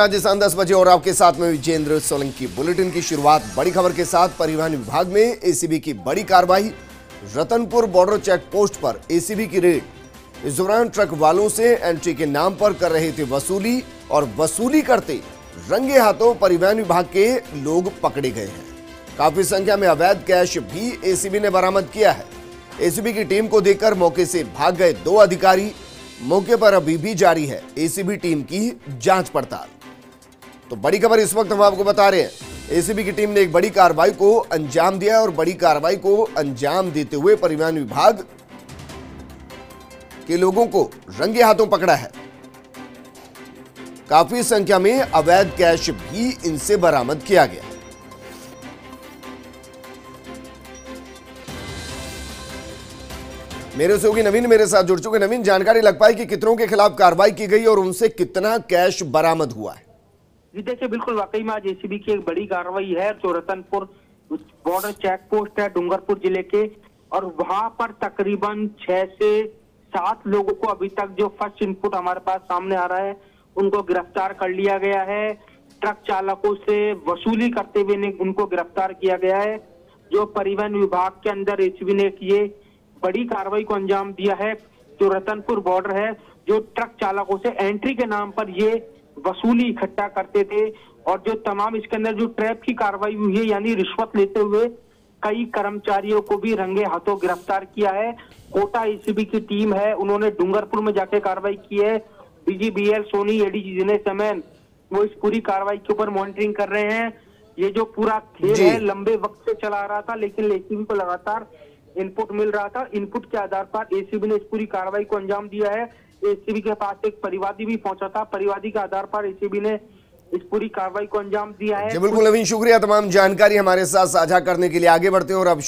राजस्थान दस बजे और आपके साथ में विजेंद्र सोलंकी बुलेटिन की शुरुआत बड़ी खबर के साथ परिवहन विभाग में एसीबी की बड़ी कार्रवाई रतनपुर बॉर्डर चेक पोस्ट पर एसीबी की रेड। इस दौरान ट्रक वालों से एंट्री के नाम पर कर रहे थे वसूली और वसूली करते रंगे हाथों परिवहन विभाग के लोग पकड़े गए हैं। काफ़ी संख्या में अवैध कैश भी एसीबी ने बरामद किया है। एसीबी की टीम को देखकर मौके से भाग गए दो अधिकारी। मौके पर अभी भी जारी है एसीबी टीम की जाँच पड़ताल। तो बड़ी खबर इस वक्त हम आपको बता रहे हैं। एसीबी की टीम ने एक बड़ी कार्रवाई को अंजाम दिया और बड़ी कार्रवाई को अंजाम देते हुए परिवहन विभाग के लोगों को रंगे हाथों पकड़ा है। काफ़ी संख्या में अवैध कैश भी इनसे बरामद किया गया। मेरे सहयोगी नवीन मेरे साथ जुड़ चुके नवीन, जानकारी लग पाई कि कितनों के खिलाफ कार्रवाई की गई और उनसे कितना कैश बरामद हुआ है? जी, देखिए, बिल्कुल वाकई में आज एसीबी की एक बड़ी कार्रवाई है जो रतनपुर बॉर्डर चेक पोस्ट है, डूंगरपुर ज़िले के, और वहाँ पर तकरीबन छह से सात लोगों को अभी तक जो फ़र्स्ट इनपुट हमारे पास सामने आ रहा है, उनको गिरफ़्तार कर लिया गया है। ट्रक चालकों से वसूली करते हुए उनको गिरफ़्तार किया गया है। जो परिवहन विभाग के अंदर एसीबी ने किए, बड़ी कार्रवाई को अंजाम दिया है। जो रतनपुर बॉर्डर है, जो ट्रक चालकों से एंट्री के नाम पर ये वसूली इकट्ठा करते थे और जो तमाम इसके अंदर जो ट्रैप की कार्रवाई हुई है यानी रिश्वत लेते हुए कई कर्मचारियों को भी रंगे हाथों गिरफ़्तार किया है। कोटा एसीबी की टीम है उन्होंने डूंगरपुर में जाके कार्रवाई की है। बीजीबीएल सोनी एडीजी दिनेश समेन वो इस पूरी कार्रवाई के ऊपर मॉनिटरिंग कर रहे हैं। ये जो पूरा खेल है लंबे वक्त से चला रहा था लेकिन एसीबी को लगातार इनपुट मिल रहा था। इनपुट के आधार पर एसीबी ने इस पूरी कार्रवाई को अंजाम दिया है। एसीबी के पास एक परिवादी भी पहुँचा था। परिवादी के आधार पर एसीबी ने इस पूरी कार्रवाई को अंजाम दिया है। बिल्कुल, नवीन, शुक्रिया तमाम जानकारी हमारे साथ साझा करने के लिए। आगे बढ़ते हैं और अब